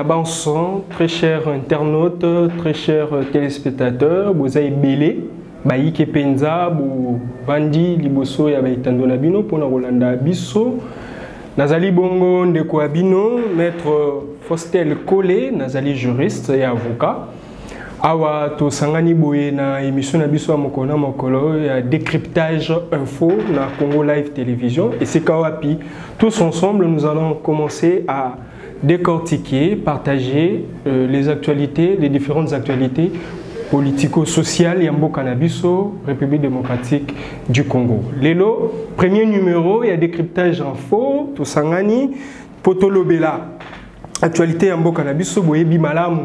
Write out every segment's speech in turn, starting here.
Nabanson, très chers internautes, très chers téléspectateurs, vous avez belé, Baïke Penza, vous Bandi, Liboso, ya Baitando Nabino, pour Rolanda Bisso. Nazali Bongo Ndeko Abino, maître Faustel Collet, Nazali juriste et avocat. awa tosangani boye na émission na biso ya mokolo na mokolo ya décryptage info na Congo Live Télévision et c'est Kawapi. Tous ensemble, nous allons commencer à décortiquer, partager euh, les actualités, les différentes actualités politico-sociales Yambo Cannabiso, République démocratique du Congo. Lelo, premier numéro, il y a décryptage info, Tosangani, Potolobela. Actualité Yambo Cannabiso, Boyebi Malamu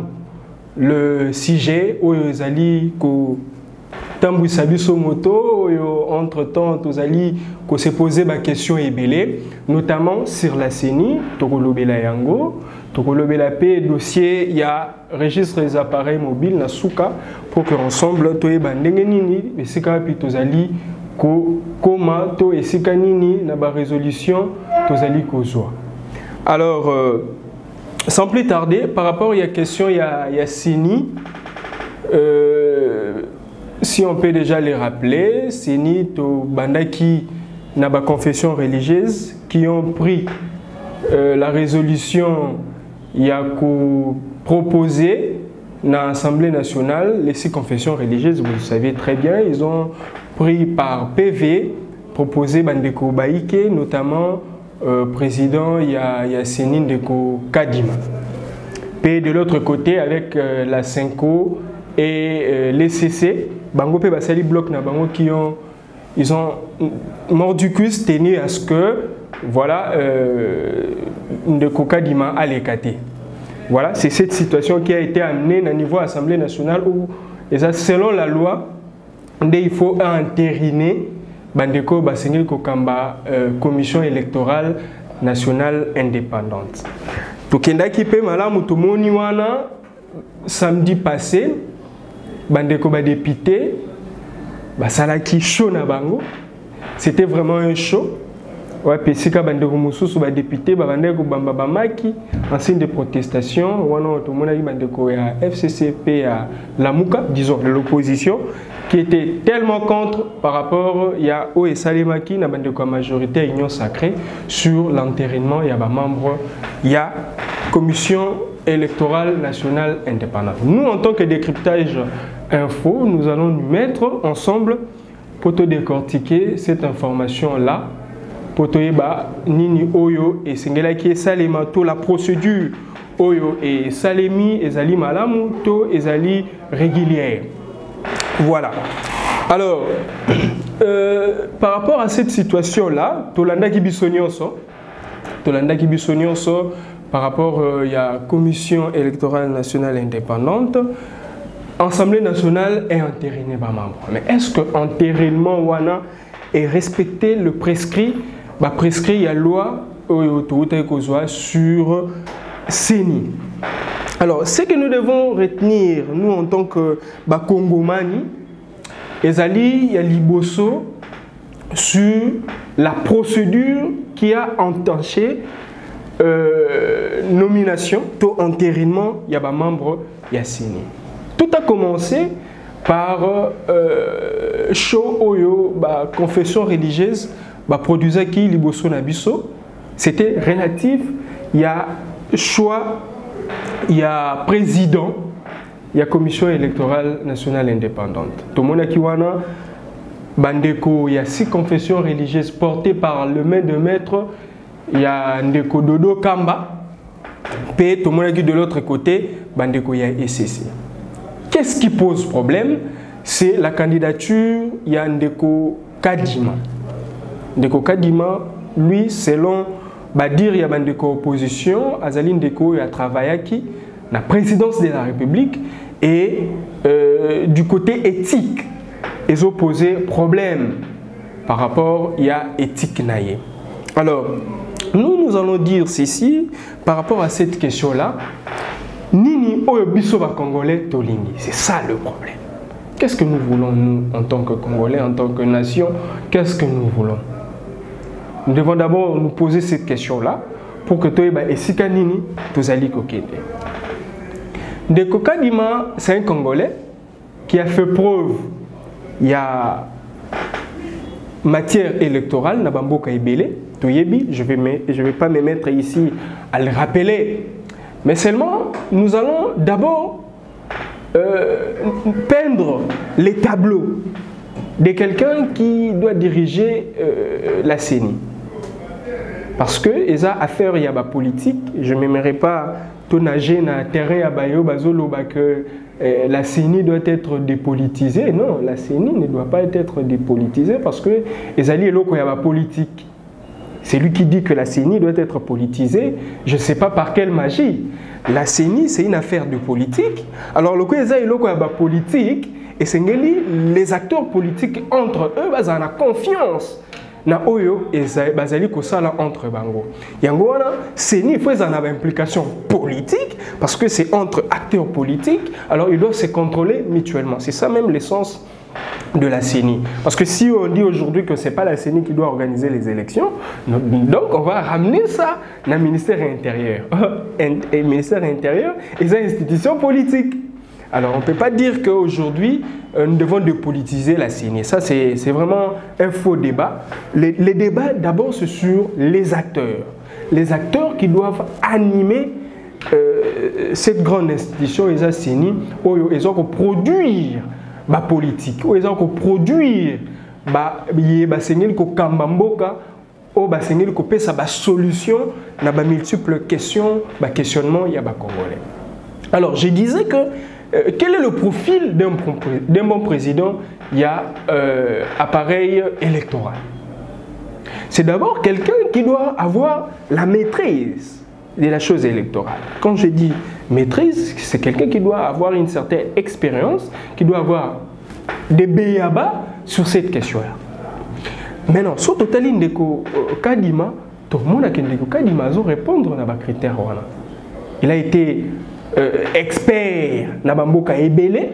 le sujet oyo ezali kotambwisa biso moto entre temps tozali kosepose baquestion ebele notamment sur la CENI tokolobela yango tokolobela mpe dossier ya registre des appareils mobiles na suka pour que ensemble toyeba ndenge nini esika wapi tozali kokoma to esika nini na barésolution tozali kozwa alors euh, sans plus tarder, par rapport à la question, il y a, il y a Sini. Euh, si on peut déjà les rappeler, Sini, to Bandaki, n'a pas confession religieuse, qui ont pris euh, la résolution il y a proposé dans l'Assemblée nationale les six confessions religieuses, vous le savez très bien, ils ont pris par PV, proposé Bandeko Baïke, notamment euh, président, il y a, il y a Sénine Deko Kadima. Et de l'autre côté, avec euh, la Cinco et euh, les CC, Bango Pe Basali Bloc na Bango qui ont, ils ont mordu cuisse tenu à ce que, voilà, euh, Ndeko Kadima a. Voilà, c'est cette situation qui a été amenée au niveau de l'Assemblée nationale où, et ça, selon la loi, il faut entériner bandeko basengeli kokamba euh, commission électorale nationale indépendante tokendaki mpe malamu tomoni wana samedi passé bandeko badepute basalaki show na bango c'était vraiment un show wapi esika bandeko mosusu badepute babandaki kobamba bamaki en signe de protestation wana tomonaki bandeko ya fcc mpe ya lamuka disons de l'opposition qui était tellement contre par rapport à O et Salemaki na bande la majorité à Union Sacrée sur l'enterrement y a membre il y a commission électorale nationale indépendante. Nous en tant que décryptage info, nous allons nous mettre ensemble pour te décortiquer cette information là pour te nini oyo et singela qui salema to la procédure oyo et salemi ezali malamu ezali régulière. Voilà. Alors, euh, par rapport à cette situation-là, Tolanda Kibisonioso, Tolanda Kibisonioso, par rapport il y a Commission électorale nationale indépendante, Assemblée nationale est entérinée par membre. Mais est-ce que l'entérinement wana est respecté le prescrit? Bah, prescrit il y a loi sur CENI. Alors, ce que nous devons retenir, nous en tant que Bakongomani, ezali ya liboso sur la procédure qui a entaché euh, nomination, to entérinement, il y a un membre Yassini. Tout a a commencé par euh, show oyo ba confession religieuse ba produisaki liboso na biso. C'était relatif. Ya choix ya président ya commission électorale nationale indépendante. Tomonaki wana bandeko ya six confessions religieuses portées par le main de maître. Ya ndeko dodo kamba. Mpe tomonaki de l'autre côté bandeko ya ecc Qu'est-ce qui pose problème? C'est la candidature, il y a Ndeko Kadima. Ndeko Kadima, lui, selon Badir ya bandeko opposition azali ndeko ya travaillaki la présidence de la République et euh, du côté éthique ils ont posé problème par rapport à éthique naïe. Alors nous nous allons dire ceci par rapport à cette question là nini oyo biso ba congolais tolingi? C'est ça le problème. Qu'est-ce que nous voulons nous en tant que congolais en tant que nation? Qu'est-ce que nous voulons? Nous devons d'abord nous poser cette question-là pour que toyeba esika nini tozali kokende ndeko kadima c'est un congolais qui a fait preuve il y a matière électorale na bamboka ebele toyebi je vais je vais pas me mettre ici à le rappeler mais seulement nous allons d'abord euh, peindre les tableaux de quelqu'un qui doit diriger euh, la CENI. Parce que les affaires y a politique, je ne m'aimerais pas nager dans terrain à Bayo Bazolo que euh, la CENI doit être dépolitisée. Non, la CENI ne doit pas être dépolitisée parce que les alliés locaux y a politique. C'est lui qui dit que la CENI doit être politisée. Je ne sais pas par quelle magie. La CENI, c'est une affaire de politique. Alors, le coup, il y a politique, et c'est les acteurs politiques entre eux, ils ont confiance na oyo bazali kosala entre bango yango wana seni faut en avoir implication politique parce que c'est entre acteurs politiques alors ils doivent se contrôler mutuellement c'est ça même l'essence de la CENI. Parce que si on dit aujourd'hui que ce n'est pas la CENI qui doit organiser les élections, donc on va ramener ça dans le ministère intérieur. Et le ministère intérieur est une institution politique. Alors on ne peut pas dire qu'aujourd'hui euh, nous devons dépolitiser la CENI. Ça c'est vraiment un faux débat. Les, débats d'abord c'est sur les acteurs. Les acteurs qui doivent animer euh, cette grande institution, les CENI, ils doivent produire politique oyo eza koproduire basengeli kokamba mboka oyo basengeli kopesa basolution na bamultiples questions baquestionnement ya bacongolais alors je disais que euh, quel est le profil d'un bon, bon président Il y a euh, appareil électoral? C'est d'abord quelqu'un qui doit avoir la maîtrise de la chose électorale. Quand je dis maîtrise, c'est quelqu'un qui doit avoir une certaine expérience, qui doit avoir des béaba sur cette question-là. Maintenant, sur Totali Ndeko euh, Kadima, tout le monde a Ndeko Kadima a répondre à critères. Il a été euh, expert dans Bamboka Ebele,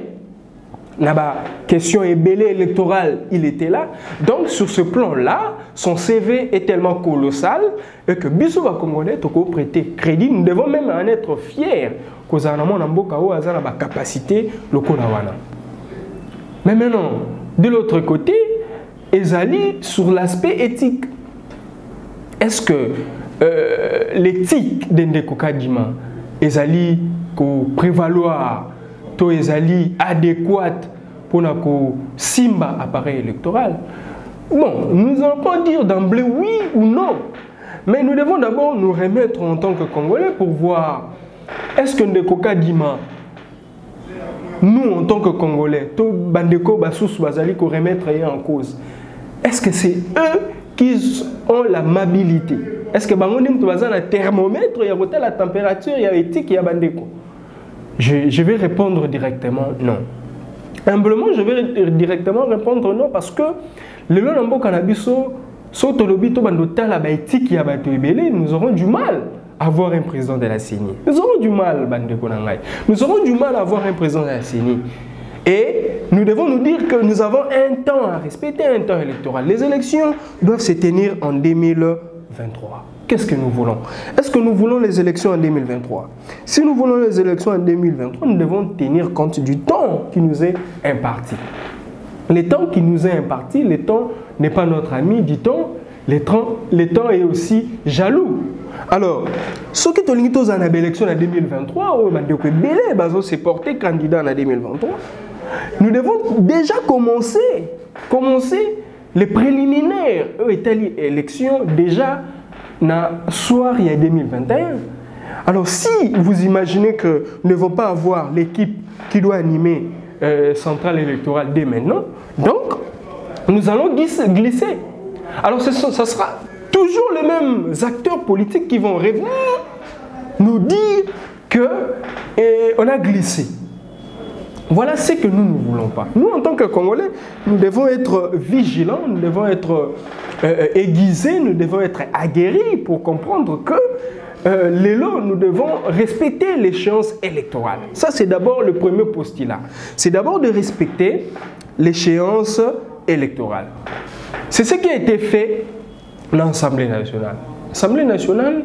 dans la question Ebele électorale, il était là. Donc, sur ce plan-là, son CV est tellement colossal et que Bissou Congolais, Toko prêter crédit, nous devons même en être fiers. Kozala na mboka oyo aza na bacapacité lokola wana. Mais maintenant de l'autre côté ezali sur l'aspect éthique. Est-ce que euh, l'éthique de ndeko kadima ezali koprévaloir to ezali adéquate mpona kosimba appareil électoral bon nous allons pas dire d'emblée oui ou non mais nous devons d'abord nous remettre en tant que Congolais pour voir est-ce que Ndeko Kadima, nous en tant que Congolais, tout Bandeko Basous Bazali ko remettre en cause, est-ce que c'est eux qui ont la mobilité Est-ce que Bango Nim un thermomètre, il y a la température, il y a l'éthique, il y a Bandeko? Je vais répondre directement non. Humblement, je vais directement répondre non parce que le long de Canabiso, nous aurons du mal avoir un président de la CENI. Nous aurons du mal, Bande Konangai. Nous aurons du mal à avoir un président de la CENI. Et nous devons nous dire que nous avons un temps à respecter, un temps électoral. Les élections doivent se tenir en 2023. Qu'est-ce que nous voulons? Est-ce que nous voulons les élections en 2023 Si nous voulons les élections en 2023, nous devons tenir compte du temps qui nous est imparti. Le temps qui nous est imparti, le temps n'est pas notre ami, dit-on. Le temps, le temps est aussi jaloux. Alors, ce qui est aux en élection en 2023, on se porter candidat en 2023. Nous devons déjà commencer, commencer les préliminaires. Étaient élection déjà na soir il y a 2021. Alors, si vous imaginez que nous ne devons pas avoir l'équipe qui doit animer euh, centrale électorale dès maintenant, donc nous allons glisser. Alors, ce, ça sera toujours les mêmes acteurs politiques qui vont revenir nous dire que eh, on a glissé. Voilà ce que nous ne voulons pas. Nous, en tant que Congolais, nous devons être vigilants, nous devons être euh, euh, aiguisés, nous devons être aguerris pour comprendre que euh, les lois, nous devons respecter l'échéance électorale. Ça, c'est d'abord le premier postulat. C'est d'abord de respecter l'échéance électorale. C'est ce qui a été fait l'Assemblée nationale. L'Assemblée nationale,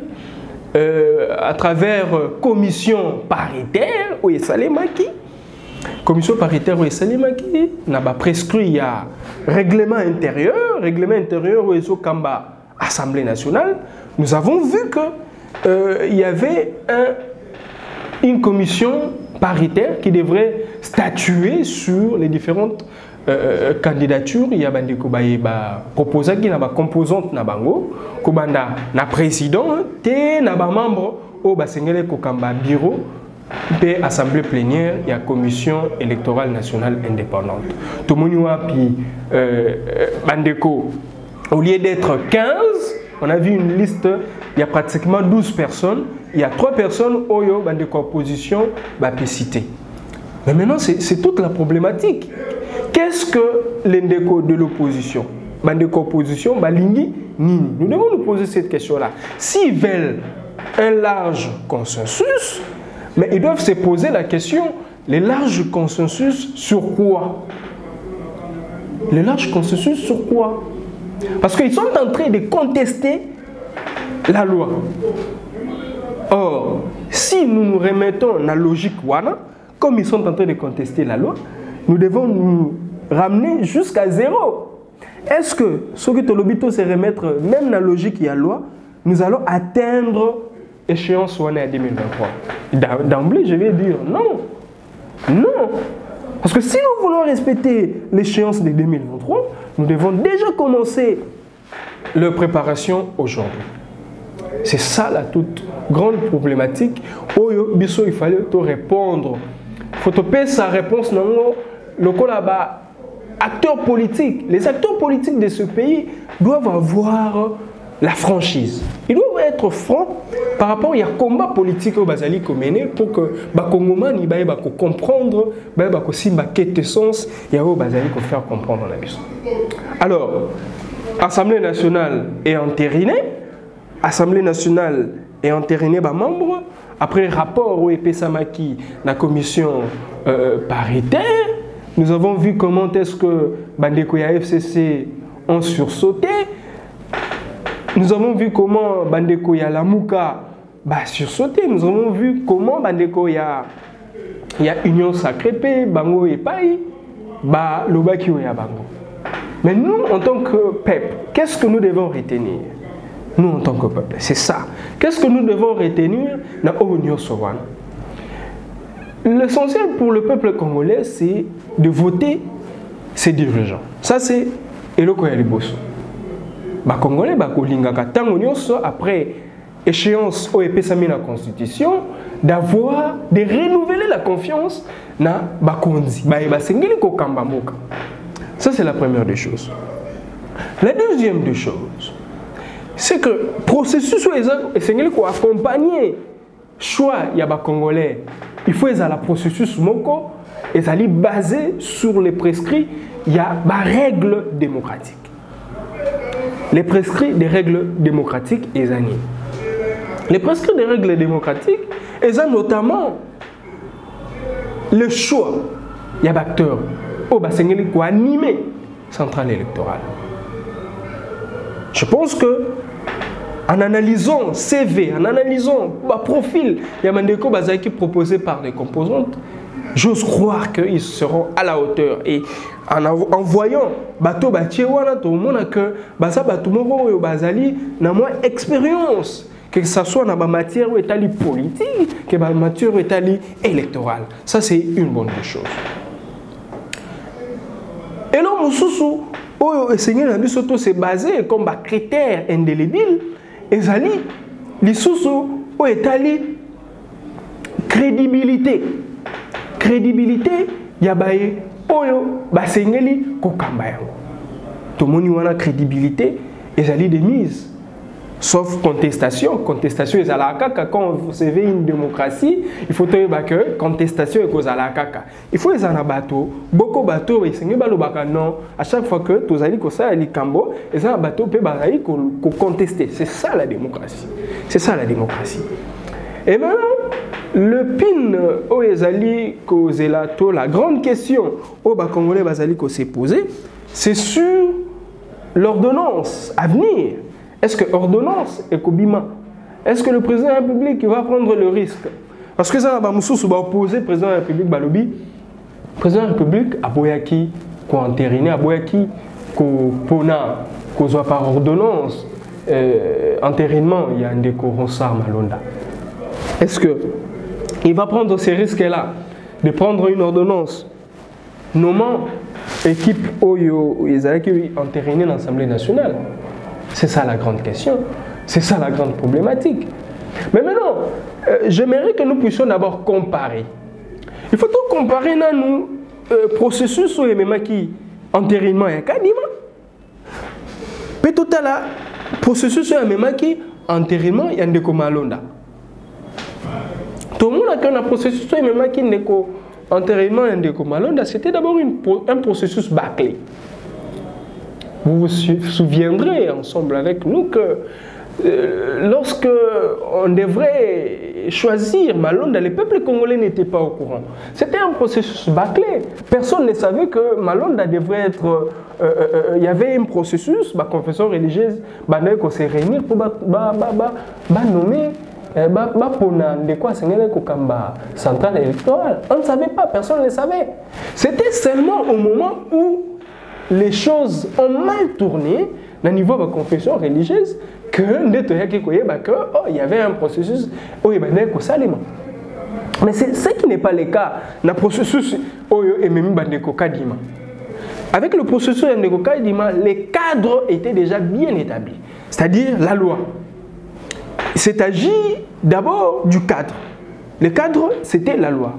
à travers commission paritaire oyo esalemaki commission paritaire oyo esalemaki na baprescrit ya règlement intérieur règlement intérieur oyo ezokamba assemblée nationale. Nous avons vu que euh, il y avait un, une commission paritaire qui devrait statuer sur les différentes euh, candidatures. Ya bandeko bayeba proposaki na bacomposante na bango. Kobanda na président te na bamembre oyo basengeli kokamba bureau mpe assemblée plénière ya commission électorale nationale indépendante. Tomoni wapi euh, bandeko. Au lieu d'être 15 on a vu une liste il y a pratiquement 12 personnes. Il y a 3 personnes oyo bandeko opposition bapesité mais maintenant c'est toute la problématique. Qu'est-ce que les ndeko de l'opposition? Bandeko opposition, balingi nini. Nous devons nous poser cette question-là. S'ils veulent un large consensus, mais ils doivent se poser la question, les larges consensus sur quoi? Les larges consensus sur quoi? Parce qu'ils sont en train de contester la loi. Or, si nous nous remettons à la logique Wana, comme ils sont en train de contester la loi, nous devons nous ramener jusqu'à zéro. Est-ce que ce que Tolobito se remettre même la logique et la loi, nous allons atteindre échéance en 2023 D'emblée, je vais dire non. Non. Parce que si nous voulons respecter l'échéance de 2023, nous devons déjà commencer leur préparation aujourd'hui. C'est ça la toute grande problématique. Oyo il fallait te répondre. Faut te sa réponse non le acteurs politiques, les acteurs politiques de ce pays doivent avoir la franchise. Ils doivent être francs par rapport à combat politique au Bazali mené pour que les Congomani comprendre, aussi sens au Bazali faire comprendre la. Alors, Assemblée nationale est entérinée, Assemblée nationale est entérinée par membres, après rapport au Samaki, la commission euh, paritaire, nous avons vu comment est-ce que Bandeko et FCC ont sursauté. Nous avons vu comment Bandeko et Lamuka bah, sursauté. Nous avons vu comment Bandeko et Union Sacrée, Bango et Paï, bah, Lobaki et Bango. Mais nous, en tant que peuple, qu'est-ce que nous devons retenir? Nous, en tant que peuple, c'est ça. Qu'est-ce que nous devons retenir dans l'Union Sowana L'essentiel pour le peuple congolais, c'est de voter ses dirigeants. Ça, c'est Eloko Yaliboso. Les Congolais, après échéance au EPSAMI la Constitution, d'avoir, de renouveler la confiance na Bakonzi. Ça, c'est la première des choses. La deuxième des choses, c'est que le processus est accompagner choix il y a Congolais il faut le processus moko ezali basé sur les prescrits il y a des règles démocratiques les prescrits des règles démocratiques ezani les prescrits des règles démocratiques eza notamment le choix. Il y a d'acteurs. Au basengeli ko animer centrale électorale. Je pense que en analysant CV, en analysant le profil, il y a Mandeko Bazaki proposé par des composantes, j'ose croire qu'ils seront à la hauteur. Et en, en voyant Bato Batiewana, tout le monde que Baza Bato Moro Bazali n'a moins expérience que ce soit dans la matière politique, que la matière électorale. Ça, c'est une bonne chose. Et là, Moussousou, le Seigneur Nabisoto s'est basé comme critère indélébile ezali lisusu oyo etali crédibilité crédibilité ya baye oyo basengeli kokamba yango. Tomoni wana crédibilité ezali de mise. Sauf contestation. Contestation ezalaka kaka. Quand vous avez une démocratie il faut toyeba que contestation ekozala kaka. Il faut eza na bato. Boko bato esengeli balobaka non. À chaque fois que tozali kosala likambo eza na bato mpe bazali koconteste c'est ça la démocratie. C'est ça la démocratie et maintenant le pin la grande question oyo bacongolais bazali kose poser c'est sur l'ordonnance à venir est-ce que ordonnance et kobima? Est-ce que le président de la République va prendre le risque? Parce que ça, va opposer le président de la République, Balobi. Le président de la République, Aboyaki, ko entériné, Aboyaki, ko pona, ko soit par ordonnance, euh, entérinement, il y a un déco Ronsar Malonda. Est-ce que il va prendre ces risques-là de prendre une ordonnance nommant équipe Oyo entérinée dans l'Assemblée nationale? C'est ça la grande question. C'est ça la grande problématique. Mais maintenant, euh, j'aimerais que nous puissions d'abord comparer. Il faut tout comparer dans nous euh, processus où il qui entérinement et kadima. Puis tout à l'heure, processus où il qui entérinement et malonda. Tout le monde a un processus il qui ndeko enterrement et ndeko malonda, c'était d'abord un processus bâclé. Vous vous souviendrez ensemble avec nous que euh, lorsque on devrait choisir Malonda, les peuples congolais n'étaient pas au courant. C'était un processus bâclé. Personne ne savait que Malonda devrait être. Euh, euh, il y avait un processus, ma confession religieuse, qu'on s'est réunir pour bah, bah, bah, nommer. Bah, bah, pour de quoi centrale électorale. On ne savait pas, personne ne savait. C'était seulement au moment où les choses ont mal tourné, au niveau de la confession religieuse, que oh, il y avait un processus où il y avait Mais c'est ce qui n'est pas le cas le processus Kadima. Avec le processus Kadima, les cadres étaient déjà bien établis, c'est-à-dire la loi. C'est agi d'abord du cadre. Le cadre, c'était la loi.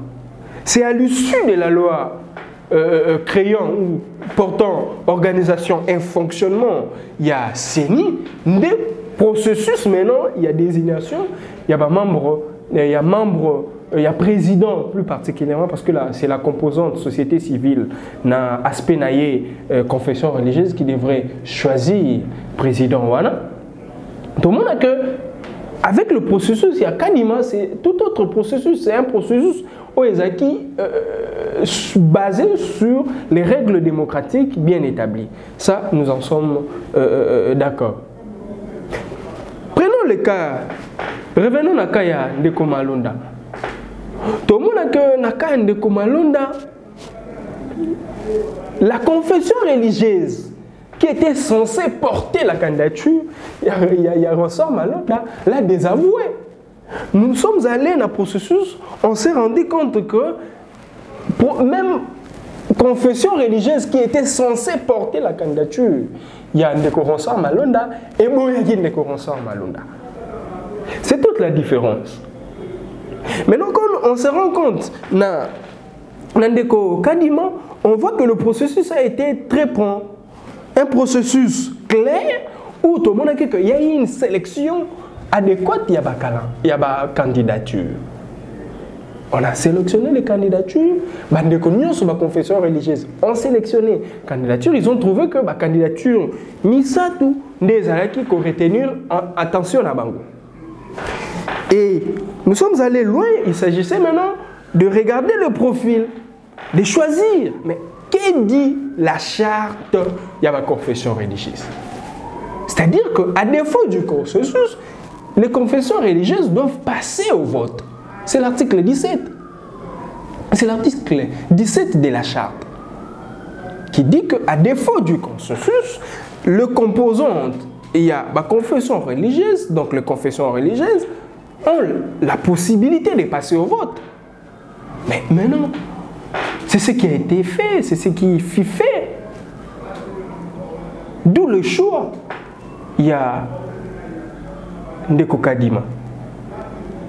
C'est à l'issue de la loi euh, euh, créant ou portant organisation et fonctionnement, il y a CENI, des processus maintenant, il y a désignation, il y a membre, il y a membre, il y a président plus particulièrement parce que là c'est la composante société civile, na aspect euh, confession religieuse qui devrait choisir président voilà. Tout le monde a que avec le processus, il y a Kanima, c'est tout autre processus, c'est un processus Oezaki euh, basé sur les règles démocratiques bien établies. Ça, nous en sommes euh, euh, d'accord. Prenons le cas, revenons à Kaya Ndeko Malonda. Tout le monde que Naka Ndeko Malonda, la confession religieuse qui était censée porter la candidature, il y a, il y a ressort l'a désavoué. Nous sommes allés dans le processus, on s'est rendu compte que même confession religieuse qui était censée porter la candidature, il y a Ndeko Malonda et Boyagi Ndeko Malonda. C'est toute la différence. Maintenant, quand on se rend compte dans Ndeko Kadima, on voit que le processus a été très prompt. Un processus clair où tout le monde a dit qu'il y a une sélection adéquate, il y a il candidature. On a sélectionné les candidatures. Bandekonion sur ma confession religieuse ont sélectionné candidature. Ils ont trouvé que ma candidature Misatou des qu'on retenir attention à Bango. Et nous sommes allés loin. Il s'agissait maintenant de regarder le profil, de choisir. Dit la charte ma confession religieuse C'est-à-dire qu'à défaut du consensus, les confessions religieuses doivent passer au vote. C'est l'article 17. C'est l'article 17 de la charte qui dit qu'à défaut du consensus, le composant, il y a la confession religieuse, donc les confessions religieuses ont la possibilité de passer au vote. Mais maintenant, c'est ce qui a été fait, c'est ce qui fut fait. D'où le choix. Il y a ndeko kadima.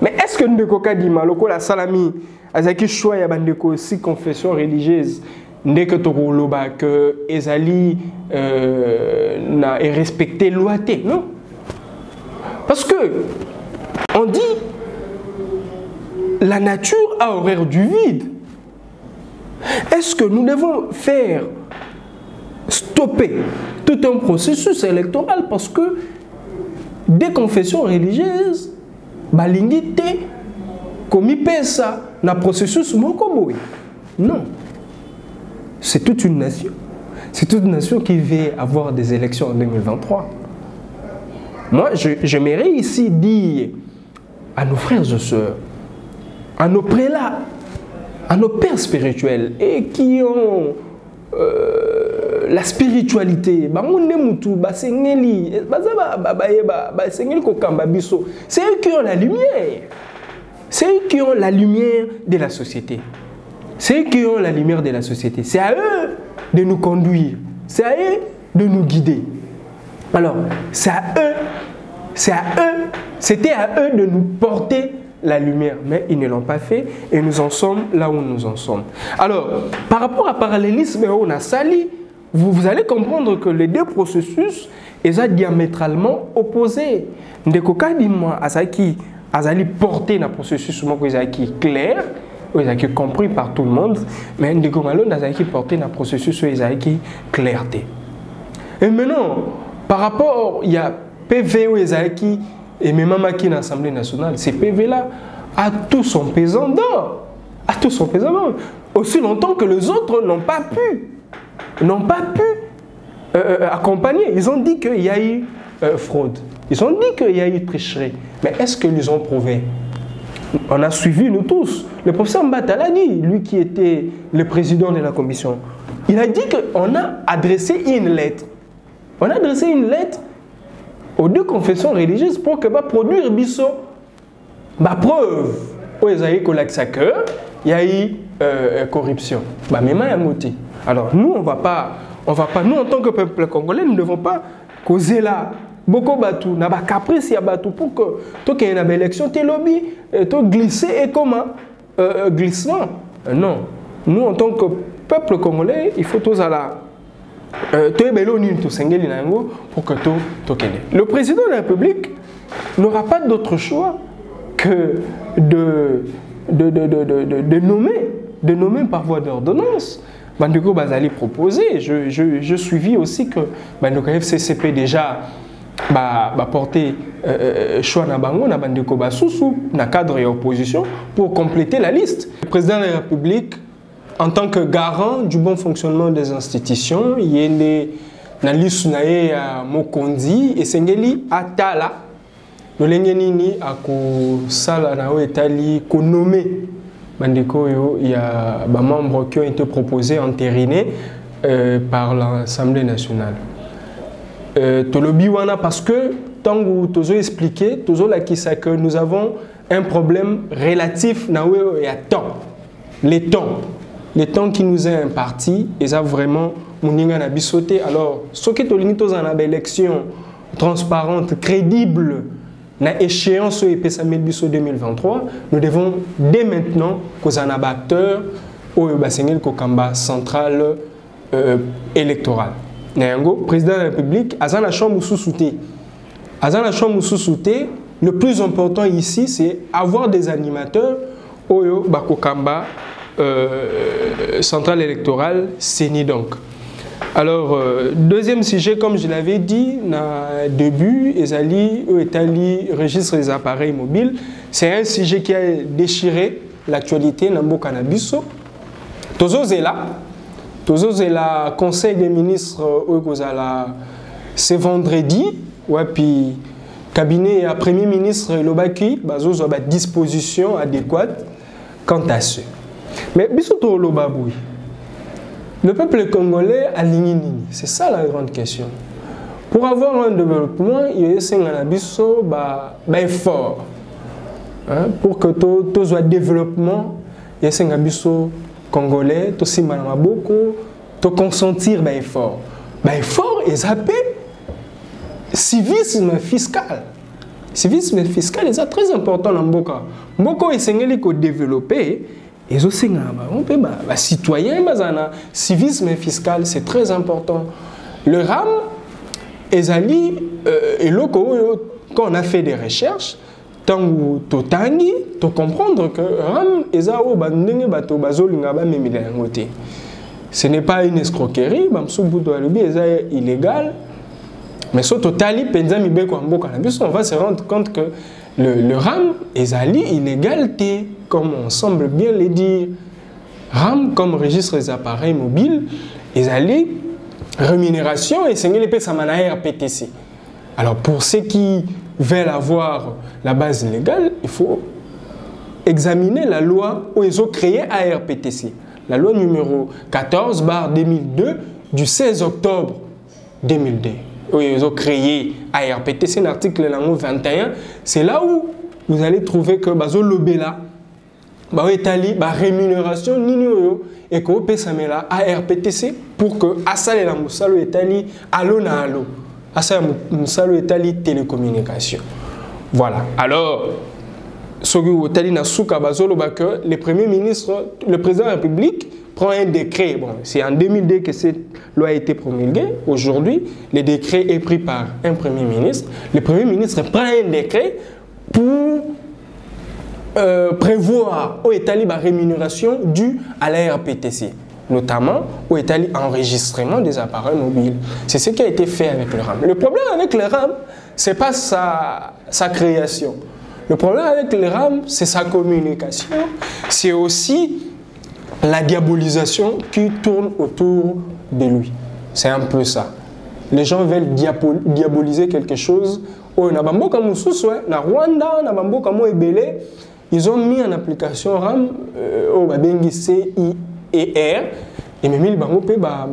Mais est-ce que ndeko kadima lokola salami azalaki choix ya bandeko si confession religieuse ndeke tokoloba ke ezali euh, na te non. Parce que on dit la nature a horreur du vide est-ce que nous devons faire stopper tout un processus électoral parce que des confessions religieuses balingi te komipesa na processus moko non. C'est toute une nation. C'est toute une nation qui veut avoir des élections en 2023 moi j'aimerais ici dire à nos frères et sœurs, à nos prélats, à nos pères spirituels et qui ont euh, la spiritualité. C'est eux qui ont la lumière. C'est eux qui ont la lumière de la société. C'est eux qui ont la lumière de la société. C'est à eux de nous conduire. C'est à eux de nous guider. Alors c'est à eux c'est à eux c'était à eux de nous porter la lumière, mais ils ne l'ont pas fait et nous en sommes là où nous en sommes. Alors, par rapport à parallélisme on a sali, vous, vous allez comprendre que les deux processus sont diamétralement opposés. Ndeko kadima azaki azali porté na processus moko ezaki clair, ezaki compris par tout le monde, mais ndeko malone azaki porté na processus ezaki clarté. Et maintenant, par rapport il y a PV ezaki et même à l'Assemblée nationale, ces PV-là a tout son pesant d'or. A tout son pesant d'or. Aussi longtemps que les autres n'ont pas pu, n'ont pas pu euh, euh, accompagner. Ils ont dit qu'il y a eu euh, fraude. Ils ont dit qu'il y a eu tricherie. Mais est-ce qu'ils ont prouvé On a suivi, nous tous. Le professeur Mbata l'a dit, lui qui était le président de la commission. Il a dit qu'on a adressé une lettre. On a adressé une lettre aux deux confessions religieuses pour que va produire biso ma preuve aux ezali kolakisa que il y a eu euh, corruption. Bah même moti alors nous on va pas on va pas nous en tant que peuple congolais nous ne devons pas causer là. Beaucoup batu na ba caprice ya batu pour que to qu'il y ait une élection te lobby to glisser et comment euh, euh, glissement. Non. Nous en tant que peuple congolais il faut euh, Le président de la République n'aura pas d'autre choix que de, nommer, par voie d'ordonnance. Bandeko Bazali proposé. Je, je, je suivi aussi que Bandeko FCCP déjà bah, bah euh, choix na cadre et opposition pour compléter la liste. Le président de la République en tant que garant du bon fonctionnement des institutions yende na lisu na ye ya mokonzi esengeli atala lolenge nini akosala na oyo etali konome bandeko oyo ya bamembre qui ont été proposés entérinés euh, par l'assemblée nationale. Euh, tolobi wana parce que ntango tozoexplike tozolakisa que nous avons un problème relatif na oyo ya temps les temps le temps qui nous est imparti eza vraiment moninga na biso te. Alors soki tolingi tozala na baélection transparente crédible na échéance oyo epesameli biso 2023 nous devons dès maintenant kozala na baacteur oyo basengeli kokamba centrale euh, électorale. Na yango président de la république aza na chambre mosusu te. Aza na chambre mosusu te. Le plus important ici c'est avoir des animateurs oyo bakokamba euh, centrale électorale, CENI donc. Alors, euh, deuxième sujet, comme je l'avais dit, au début, Ezali, Etali, registre des appareils mobiles, c'est un sujet qui a déchiré l'actualité dans le cannabiso. Tozo Zela, Tozo Zela, Conseil des ministres, c'est vendredi, ouais, puis cabinet et Premier ministre Lobaki, a disposition adéquate quant à ce. Mais le peuple congolais a nini C'est ça la grande question. Pour avoir un développement, il y a un effort. Hein? Pour que tout soit développement, il y a un congolais, tout si beaucoup, tout consentir un effort. Un effort est zappé civisme fiscal. Civisme fiscal est très important dans Mboka. Mboka est développer les citoyens le civisme fiscal c'est très important. Le ram ezali et euh, quand on a fait des recherches ntango totangi comprendre que ram eza oyo bandenge bato bazolinga bamemela yango te. Ce n'est pas une escroquerie bamosusu butu alobi eza illégal. Mais so totali mpenza mibeko ya mboka na biso on va se rendre compte que le, ram ezali illégal te comme on semble bien le dire, RAM comme registre des appareils mobiles, ils allaient rémunération et c'est les ça RPTC. Alors pour ceux qui veulent avoir la base légale, il faut examiner la loi où ils ont créé ARPTC. La loi numéro 14 bar 2002 du 16 octobre 2002. Ils ont créé ARPTC, l'article 21. C'est là où vous allez trouver que Bazo Lobela, bah etali ba rémunération nini oyo et ko pesamela ARPTC pour que asale la musalo etali allo na allo. Asala musalo etali télécommunication. Voilà. Alors soki otali na suka bazoloba que le premier ministre le président de la république prend un décret bon c'est en 2002 que cette loi a été promulguée aujourd'hui le décret est pris par un premier ministre le premier ministre prend un décret pour euh, prévoir au état la rémunération due à la RPTC, notamment au état enregistrement des appareils mobiles. C'est ce qui a été fait avec le RAM. Le problème avec le RAM, c'est pas sa, sa création. Le problème avec le RAM, c'est sa communication. C'est aussi la diabolisation qui tourne autour de lui. C'est un peu ça. Les gens veulent diaboliser quelque chose. Oh, na Rwanda, ils ont mis en application RAM euh, au babengi CIER et même bango pe ba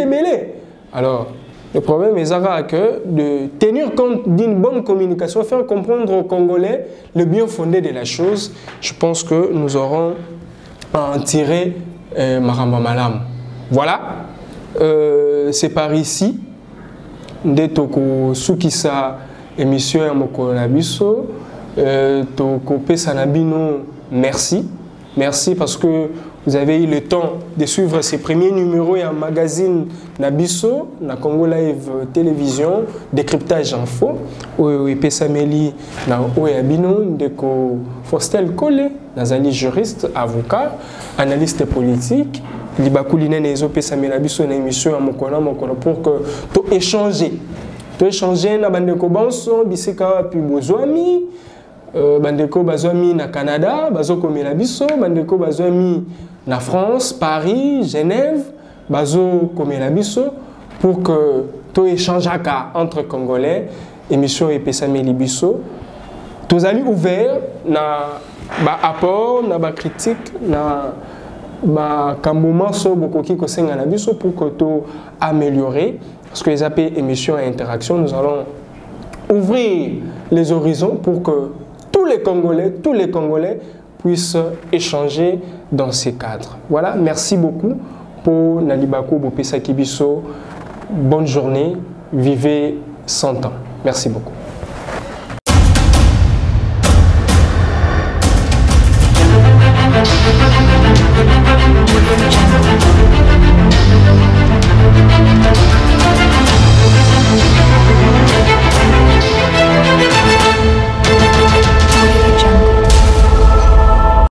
ebele. Alors, le problème est que de tenir compte d'une bonne communication, faire comprendre aux Congolais le bien fondé de la chose, je pense que nous aurons en tirer euh, Maramba Malam. Voilà, euh, c'est par ici, nde toko sukisa émission ya mokolo na biso euh, tokopesa na bino merci merci parce que vous avez eu le temps de suivre ces premiers numéros et un magazine Nabiso, na Congo Live Télévision, décryptage info, où Epesameli na Oyabino, Ndeko Fostel Kole, Nazali juriste, avocat, analyste politique, Libakuline Nezo Pesamela Biso na émission à Mokona Mokona pour que to échanger. To échanger na bandeko banso, bisika puis bozwami, euh, bandeko bazwami na Canada, bazokomela biso, bandeko bazwami na France, Paris, Genève, bazo komela biso pour que to échangeaka entre Congolais, émission epesameli biso. Tozali ouvert na ba apport, na ba critique, na ba kambomanso bokoki kosenga na biso pour que to améliorer parce que les appels émission et interaction, nous allons ouvrir les horizons pour que tous les Congolais, tous les Congolais puissent échanger dans ces cadres. Voilà, merci beaucoup pour Nalibako Bopesa Kibiso. Bonne journée, vivez 100 ans. Merci beaucoup.